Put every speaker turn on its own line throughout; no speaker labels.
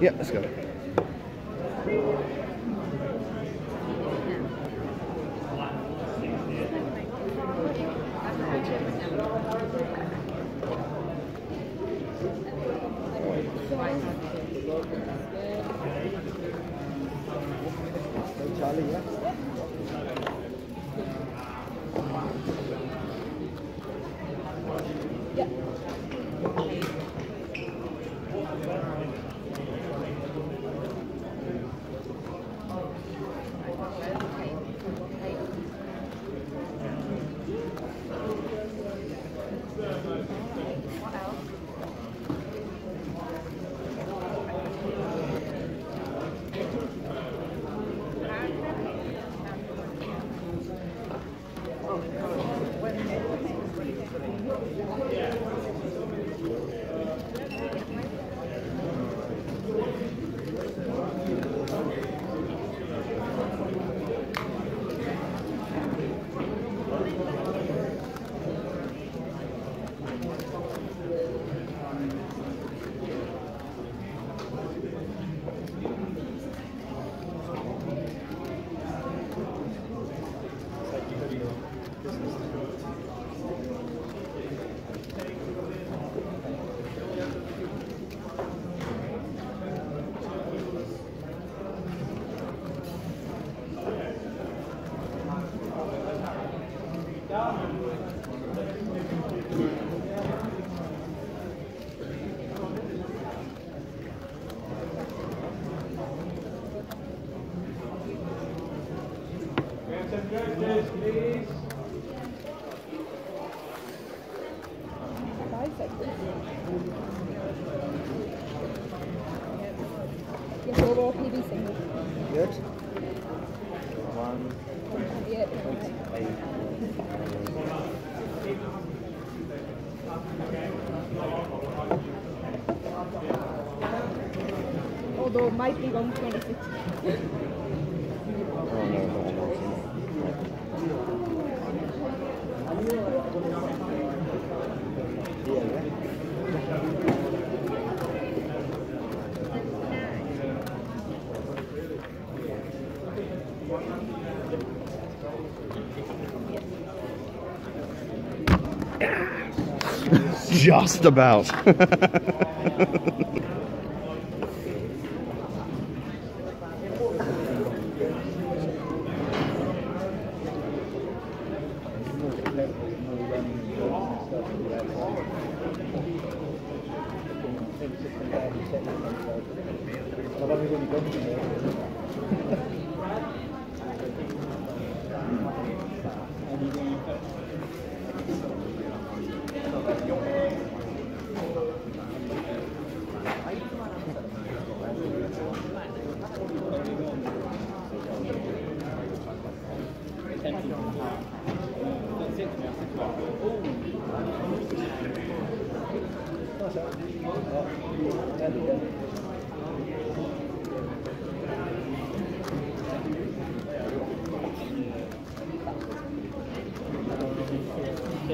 Yeah, let's go. Charlie, yeah? Good. One, eight.
Although it might be 126.
just about.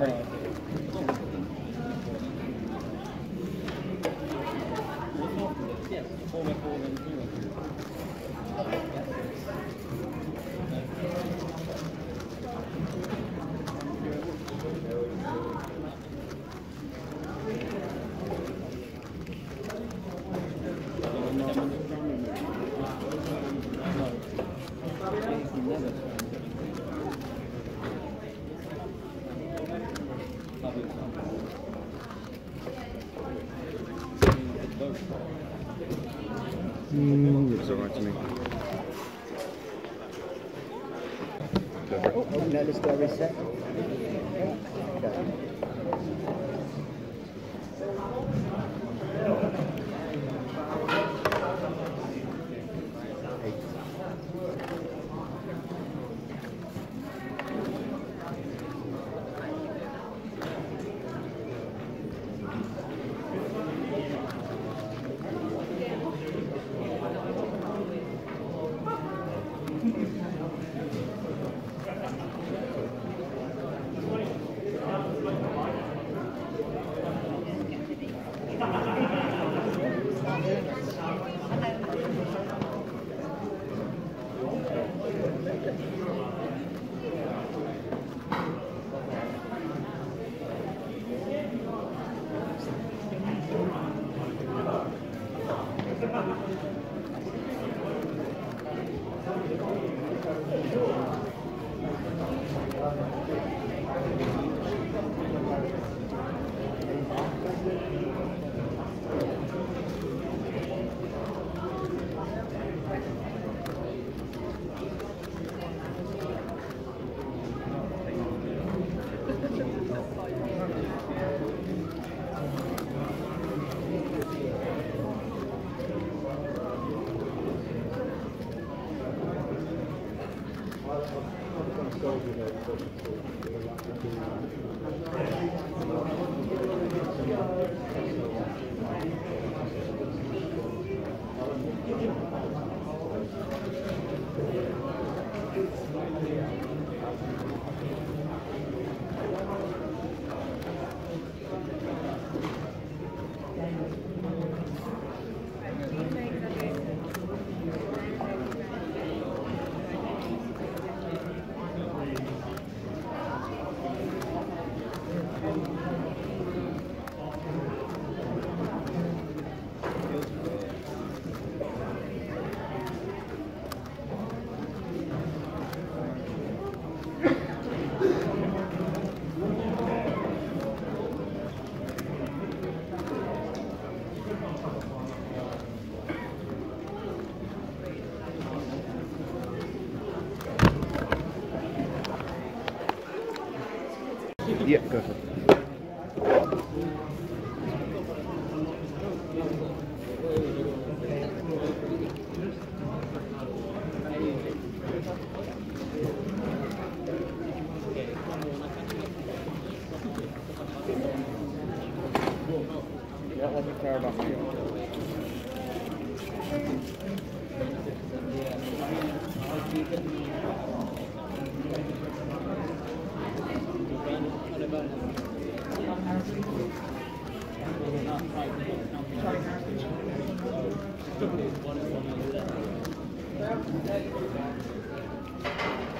Right. Oh, oh, no,
let's go reset. Go.
Go for it. Yeah, let me care about you.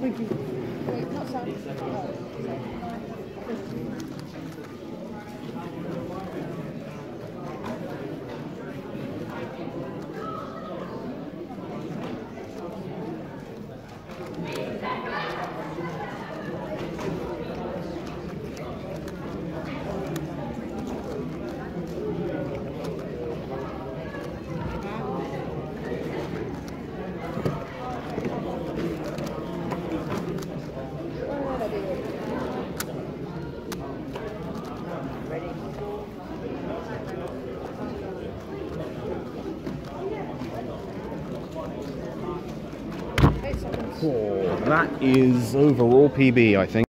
Thank you.
Wait, not.
Is overall PB, I think.